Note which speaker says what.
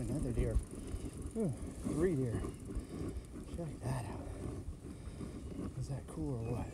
Speaker 1: another deer. Ooh, three deer. Check that out. Is that cool or what?